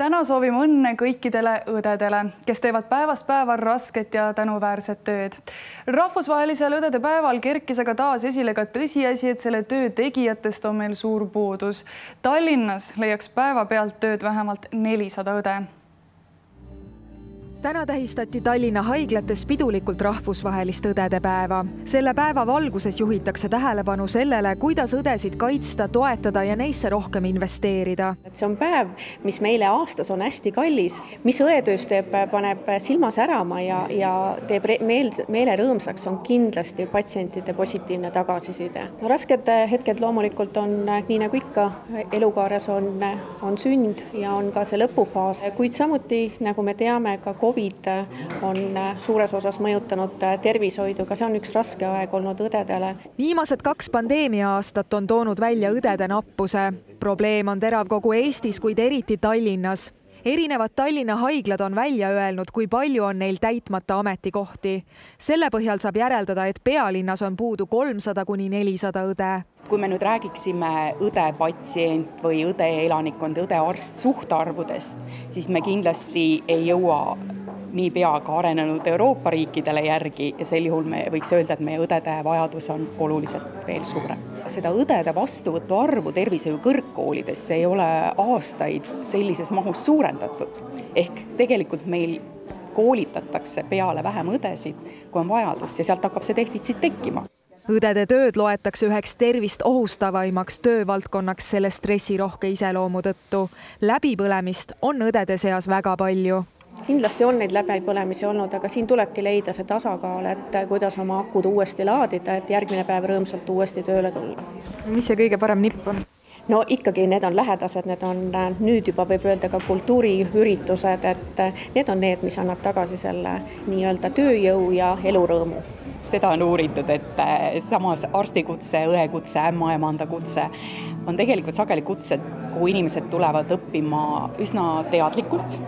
täna soovime õnne kõikidele õdedele, kes teevad päevast päeva rasket ja tänuväärset tööd. rahvusvahelisel õdede päeval kerkis aga taas esile ka tõsiasi, et selle töö tegijatest on meil suur puudus. Tallinnas leiaks päevapealt tööd vähemalt nelisada õde täna tähistati Tallinna haiglates pidulikult rahvusvahelist õdede päeva. selle päeva valguses juhitakse tähelepanu sellele, kuidas õdesid kaitsta, toetada ja neisse rohkem investeerida. see on päev, mis meile aastas on hästi kallis, mis õetöös teeb, paneb silma särama ja, ja teeb meel, meele rõõmsaks, on kindlasti patsientide positiivne tagasiside. rasked hetked loomulikult on nii nagu ikka elukaares on, on sünd ja on ka see lõpufaas, kuid samuti nagu me teame ka Covid on suures osas mõjutanud tervishoidu, ka see on üks raske aeg olnud õdedele. viimased kaks pandeemia aastat on toonud välja õdede nappuse. probleem on terav kogu Eestis, kuid eriti Tallinnas erinevad Tallinna haiglad on välja öelnud, kui palju on neil täitmata ametikohti. selle põhjal saab järeldada, et pealinnas on puudu kolmsada kuni nelisada õde. kui me nüüd räägiksime õde-patsient või õde-elanikkond, õde-arst suhtarvudest, siis me kindlasti ei jõua niipea ka arenenud Euroopa riikidele järgi ja sel juhul me võiks öelda, et meie õdede vajadus on oluliselt veel suurem. seda õdede vastuvõtu arvu tervishoiu kõrgkoolidesse ei ole aastaid sellises mahus suurendatud. ehk tegelikult meil koolitatakse peale vähem õdesid, kui on vajadust ja sealt hakkab see defitsiit tekkima õdede tööd loetakse üheks tervist ohustavaimaks töövaldkonnaks selle stressirohke iseloomu tõttu. läbipõlemist on õdede seas väga palju kindlasti on neid läbipõlemisi olnud, aga siin tulebki leida see tasakaal, et kuidas oma akud uuesti laadida, et järgmine päev rõõmsalt uuesti tööle tulla. mis see kõige parem nipp on? no ikkagi need on lähedased, need on nüüd juba võib öelda ka kultuuriüritused, et need on need, mis annab tagasi selle nii-öelda tööjõu ja elurõõmu seda on uuritud, et samas arstikutse, õekutse, ämmaemanda kutse on tegelikult sageli kutsed, kuhu inimesed tulevad õppima üsna teadlikult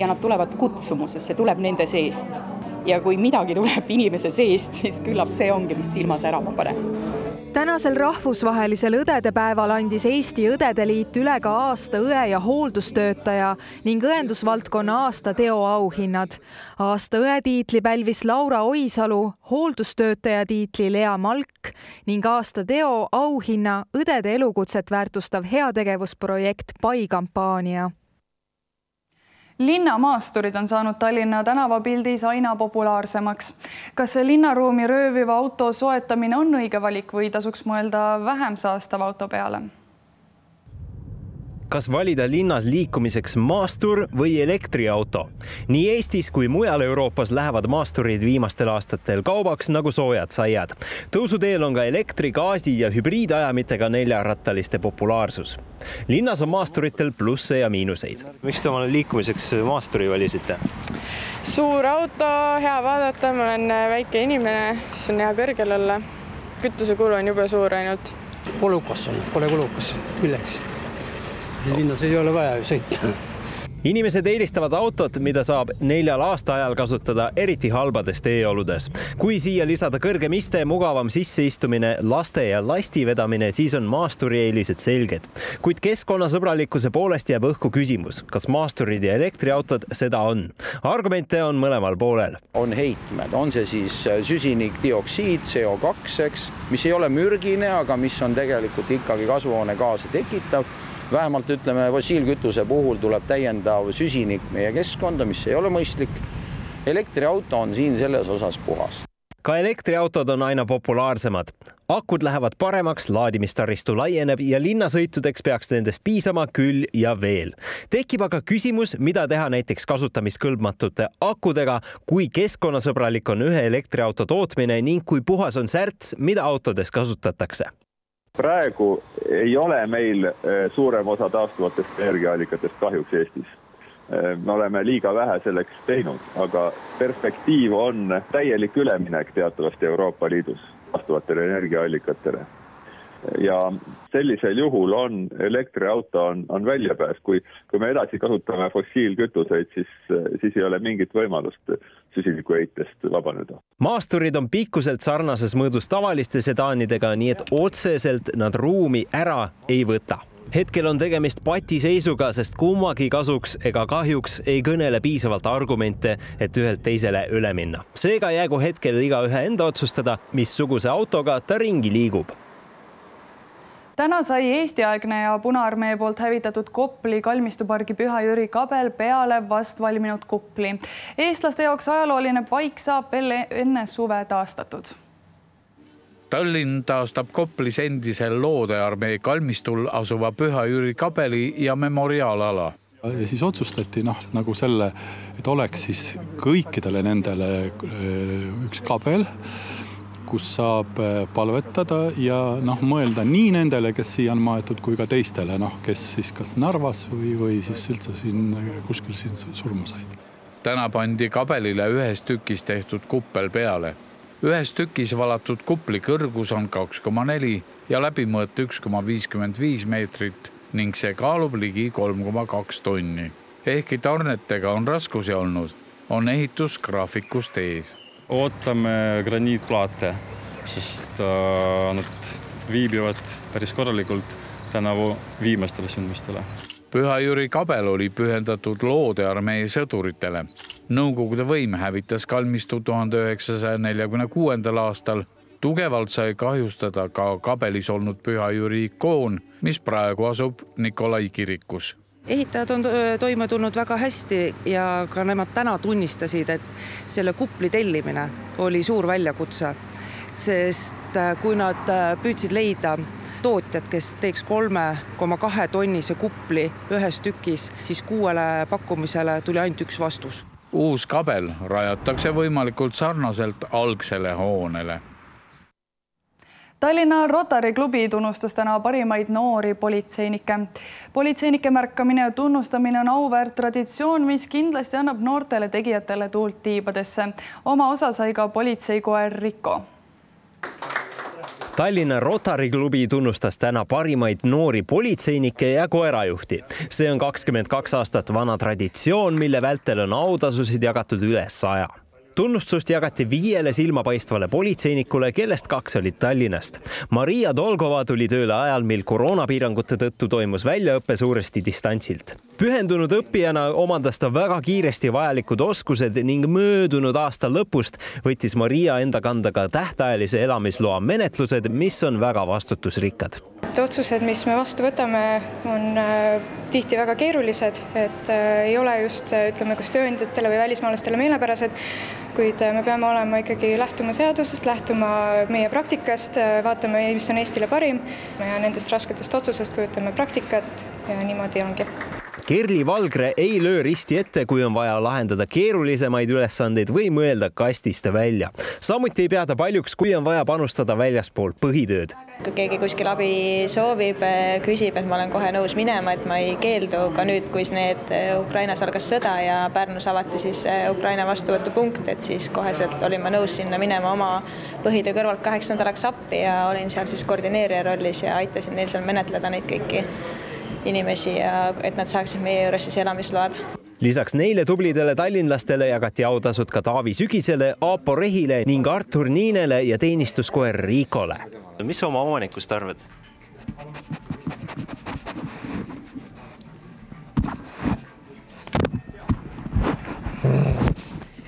ja nad tulevad kutsumusest, see tuleb nende seest. ja kui midagi tuleb inimese seest, siis küllap see ongi, mis silma särama paneb tänasel rahvusvahelisel õdede päeval andis Eesti Õdede Liit üle ka aasta õe ja hooldustöötaja ning õendusvaldkonna aasta teo auhinnad. aasta õe tiitli pälvis Laura Oisalu, hooldustöötaja tiitli Lea Malk ning aasta teo auhinna õdede elukutset väärtustav heategevusprojekt Pai kampaania linnamaasturid on saanud Tallinna tänavapildis aina populaarsemaks. kas linnaruumi rööviva auto soetamine on õige valik või tasuks mõelda vähem saastava auto peale? Kas valida linnas liikumiseks maastur või elektriauto. nii Eestis kui mujal Euroopas lähevad maasturid viimastel aastatel kaubaks nagu soojad saiad. tõusuteel on ka elektri, gaasi ja hübriidajamitega neljarattaliste populaarsus. linnas on maasturitel plusse ja miinuseid. miks te omale liikumiseks maasturi valisite? suur auto, hea vaadata, ma olen väike inimene, siis on hea kõrgel olla. kütusekulu on jube suur ainult. kulukas on, pole kulukas, milleks linnas ei ole vaja ju sõita inimesed eelistavad autot, mida saab neljal aastaajal kasutada eriti halbades teeoludes. kui siia lisada kõrgem iste, mugavam sisseistumine, laste ja lasti vedamine, siis on maasturi eelised selged. kuid keskkonnasõbralikkuse poolest jääb õhku küsimus, kas maasturid ja elektriautod seda on. argumente on mõlemal poolel. on heitmed, on see siis süsinikdioksiid, CO2, eks, mis ei ole mürgine, aga mis on tegelikult ikkagi kasvuhoonegaase tekitav vähemalt ütleme, fossiilkütuse puhul tuleb täiendav süsinik meie keskkonda, mis ei ole mõistlik. elektriauto on siin selles osas puhas ka elektriautod on aina populaarsemad. akud lähevad paremaks, laadimistaristu laieneb ja linnasõitudeks peaks nendest piisama küll ja veel. tekib aga küsimus, mida teha näiteks kasutamiskõlbmatute akudega, kui keskkonnasõbralik on ühe elektriauto tootmine ning kui puhas on särts, mida autodes kasutatakse praegu ei ole meil äh, suurem osa taastuvatest energiaallikatest kahjuks Eestis. Äh, me oleme liiga vähe selleks teinud, aga perspektiiv on täielik üleminek teatavasti Euroopa Liidus taastuvatele energiaallikatele ja sellisel juhul on elektriauto on, on väljapääs, kui, kui me edasi kasutame fossiilkütuseid, siis, siis ei ole mingit võimalust süsinikuheitest vabaneda. maasturid on pikkuselt sarnases mõõdus tavaliste sedaanidega, nii et otseselt nad ruumi ära ei võta hetkel on tegemist patiseisuga, sest kummagi kasuks ega kahjuks ei kõnele piisavalt argumente, et ühelt teisele üle minna. seega jäägu hetkel igaühe enda otsustada, missuguse autoga ta ringi liigub täna sai Eesti-aegne ja Punaarmee poolt hävitatud Kopli kalmistupargi Püha-Jüri kabel peale vast valminud kupli. eestlaste jaoks ajalooline paik saab veel enne suve taastatud Tallinn taastab Koplis endisel loodearmee kalmistul asuva Püha-Jüri kabeli ja memoriaalala ja siis otsustati noh, nagu selle, et oleks siis kõikidele nendele üks kabel kus saab äh, palvetada ja noh, mõelda nii nendele, kes siia on maetud, kui ka teistele, noh, kes siis kas Narvas või, või siis üldse siin kuskil siin surma said. täna pandi kabelile ühest tükist tehtud kuppel peale. ühes tükis valatud kupli kõrgus on kaks koma neli ja läbimõõt üks koma viiskümmend viis meetrit ning see kaalub ligi kolm koma kaks tonni. ehkki tarnetega on raskusi olnud, on ehitus graafikust ees ootame graniitplaate, sest äh, nad viibivad päris korralikult tänavu viimastele sündmustele. Püha-Jüri kabel oli pühendatud loodearmee sõduritele. Nõukogude võim hävitas kalmistu tuhande üheksasaja neljakümne kuuendal aastal. tugevalt sai kahjustada ka kabelis olnud Püha-Jüri ikoon, mis praegu asub Nikolai kirikus ehitajad on toime tulnud väga hästi ja ka nemad täna tunnistasid, et selle kupli tellimine oli suur väljakutse, sest äh, kui nad äh, püüdsid leida tootjat, kes teeks kolme koma kahe tonnise kupli ühes tükis, siis kuuele pakkumisele tuli ainult üks vastus. uus kabel rajatakse võimalikult sarnaselt algsele hoonele Tallinna Rotary klubi tunnustas täna parimaid noori politseinikke. politseinike märkamine ja tunnustamine on auväärt traditsioon, mis kindlasti annab noortele tegijatele tuult tiibadesse. oma osa sai ka politseikoer Riko. Tallinna Rotary klubi tunnustas täna parimaid noori politseinikke ja koerajuhti. see on kakskümmend kaks aastat vana traditsioon, mille vältel on autasusid jagatud üle saja tunnustust jagati viiele silmapaistvale politseinikule, kellest kaks olid Tallinnast. Maria Dolgova tuli tööle ajal, mil koroonapiirangute tõttu toimus väljaõpe suuresti distantsilt. Pühendunud õppijana omandas ta väga kiiresti vajalikud oskused ning möödunud aasta lõpust võttis Maria enda kanda ka tähtajalise elamisloa menetlused, mis on väga vastutusrikkad otsused, mis me vastu võtame, on äh, tihti väga keerulised, et äh, ei ole just ütleme, kas tööandjatele või välismaalastele meelepärased kuid äh, me peame olema ikkagi lähtuma seadusest, lähtuma meie praktikast, äh, vaatama, mis on Eestile parim ja nendest rasketest otsusest kujutame praktikat ja niimoodi ongi. Kerli Valgre ei löö risti ette, kui on vaja lahendada keerulisemaid ülesandeid või mõelda kastist välja. samuti ei pea ta paljuks, kui on vaja panustada väljaspool põhitööd kui keegi kuskil abi soovib, küsib, et ma olen kohe nõus minema, et ma ei keeldu ka nüüd, kui need Ukrainas algas sõda ja Pärnus avati siis Ukraina vastuvõtupunkt, et siis koheselt olin ma nõus sinna minema oma põhitöö kõrvalt kaheks nädalaks appi ja olin seal siis koordineerija rollis ja aitasin neil seal menetleda neid kõiki inimesi ja et nad saaksid meie juures siis elamisload lisaks neile tublidele tallinlastele jagati autasud ka Taavi Sügisele, Aapo Rehile ning Artur Niinele ja teenistuskoer Riikole mis sa oma omanikust arvad?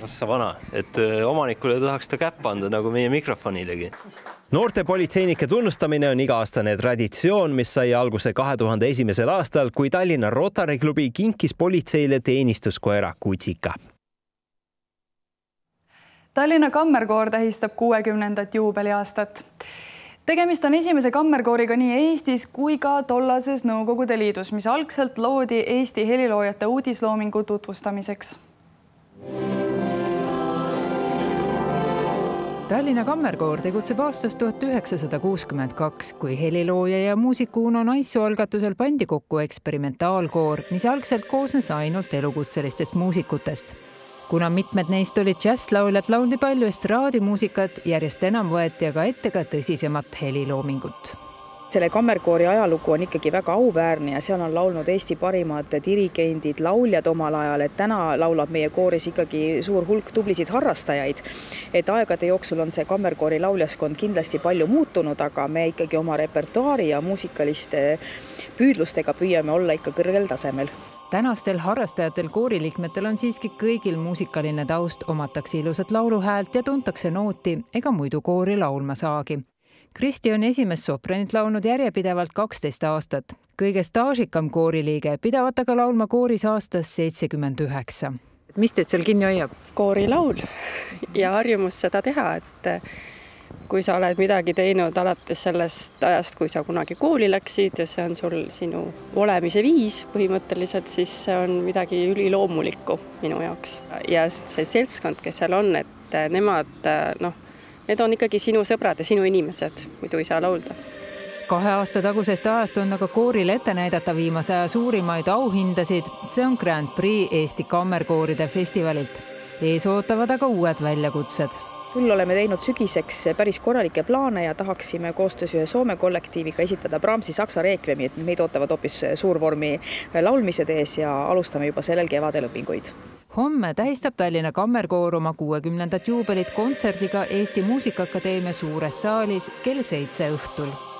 ossa vana, et äh, omanikule tahaks ta käppa anda nagu meie mikrofonilegi. Noorte politseinike tunnustamine on iga-aastane traditsioon, mis sai alguse kahe tuhande esimesel aastal, kui Tallinna Rotary klubi kinkis politseile teenistuskoera Kutsika Tallinna Kammerkoor tähistab kuuekümnendat juubeliaastat tegemist on esimese kammerkooriga nii Eestis kui ka tollases Nõukogude Liidus, mis algselt loodi Eesti heliloojate uudisloomingu tutvustamiseks. Tallinna Kammerkoor tegutseb aastast tuhat üheksasada kuuskümmend kaks, kui helilooja ja muusik Uno Naissoo algatusel pandi kokku eksperimentaalkoor, mis algselt koosnes ainult elukutselistest muusikutest. Kuna mitmed neist olid džässlauljad, lauldi palju estraadimuusikat, järjest enam võeti aga ette ka tõsisemat heliloomingut selle kammerkoori ajalugu on ikkagi väga auväärne ja seal on laulnud Eesti parimad dirigendid, lauljad omal ajal, et täna laulab meie kooris ikkagi suur hulk tublisid harrastajaid. et aegade jooksul on see kammerkoori lauljaskond kindlasti palju muutunud, aga me ikkagi oma repertuaari ja muusikaliste püüdlustega püüame olla ikka kõrgel tasemel tänastel harrastajatel kooriliikmetel on siiski kõigil muusikaline taust, omatakse ilusat lauluhäält ja tuntakse nooti, ega muidu koori laulma saagi. Kristi on esimest sopranit laulnud järjepidevalt kaksteist aastat. kõige staažikam kooriliige pidavat aga laulma kooris aastast seitsekümmend üheksa. mis teid seal kinni hoiab? koorilaul ja harjumus seda teha, et kui sa oled midagi teinud alates sellest ajast, kui sa kunagi kooli läksid ja see on sul sinu olemise viis põhimõtteliselt, siis see on midagi üliloomulikku minu jaoks. ja see seltskond, kes seal on, et nemad noh, need on ikkagi sinu sõbrad ja sinu inimesed, muidu ei saa laulda. Kahe aasta tagusest ajast on aga kooril ette näidata viimase aja suurimaid auhindasid, see on Grand Prix Eesti Kammerkooride festivalilt. ees ootavad aga uued väljakutsed. Küll oleme teinud sügiseks päris korralikke plaane ja tahaksime koostöös ühe Soome kollektiiviga esitada Brahmsi saksa reekvemi, et meid ootavad hoopis suurvormi laulmised ees ja alustame juba sellel kevadel õpinguid homme tähistab Tallinna Kammerkoor oma kuuekümnendat juubelit kontserdiga Eesti Muusikaakadeemia suures saalis kell seitse õhtul